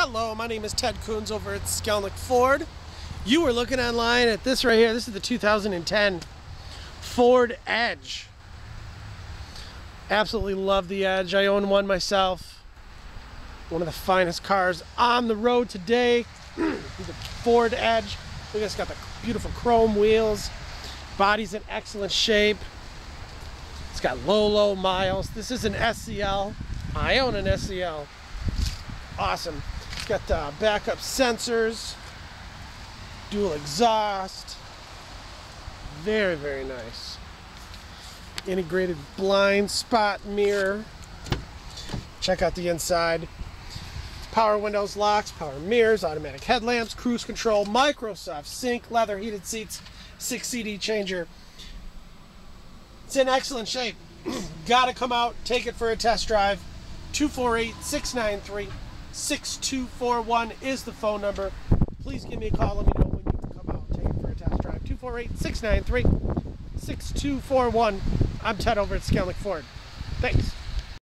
Hello, my name is Ted Coons over at Skalnek Ford. You were looking online at this right here. This is the 2010 Ford Edge. Absolutely love the Edge. I own one myself. One of the finest cars on the road today. the Ford Edge. Look, it's got the beautiful chrome wheels. Body's in excellent shape. It's got low, low miles. This is an SEL. I own an SEL. Awesome. Got uh, backup sensors, dual exhaust. Very, very nice. Integrated blind spot mirror. Check out the inside. Power windows, locks, power mirrors, automatic headlamps, cruise control, Microsoft sync, leather heated seats, six CD changer. It's in excellent shape. Gotta come out, take it for a test drive. 248 693 6241 is the phone number. Please give me a call. Let me know when you can come out and take it for a test drive. 248 693 6241. I'm Ted over at Skalnek Ford. Thanks.